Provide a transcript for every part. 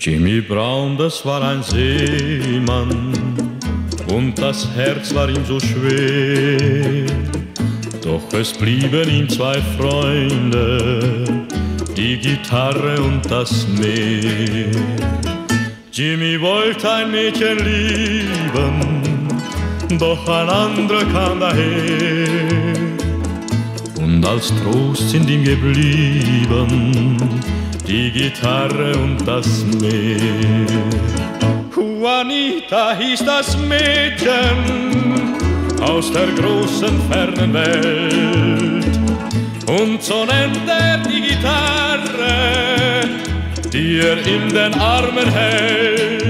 Jimmy Brown, das war ein Seemann und das Herz war ihm so schwer. Doch es blieben ihm zwei Freunde, die Gitarre und das Meer. Jimmy wollte ein Mädchen lieben, doch ein anderer kam daher. Und als Trost sind ihm geblieben die Gitarre und das Meer. Juanita hieß das Mädchen aus der großen fernen Welt. Und so nennt er die Gitarre, die er in den Armen hält.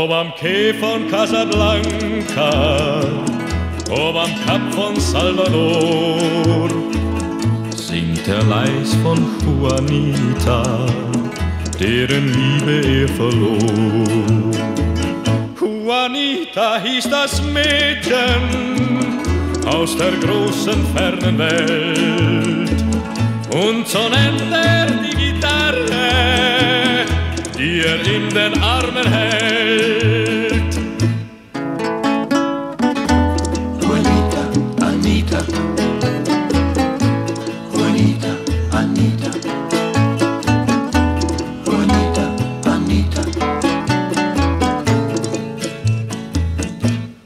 Ob am Quai von Casablanca, ob am Kap von Salvador, singt er leis von Juanita, deren Liebe er verlor. Juanita hieß das Mädchen aus der großen fernen Welt. Und so nennt er die Gitarre, die er in den Armen hält.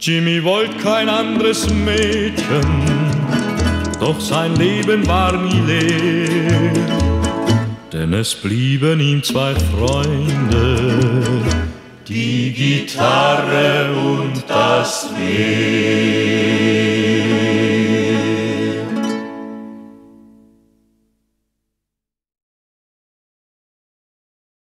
Jimmy wollte kein anderes Mädchen, doch sein Leben war nie leer. Denn es blieben ihm zwei Freunde, die Gitarre und das Meer.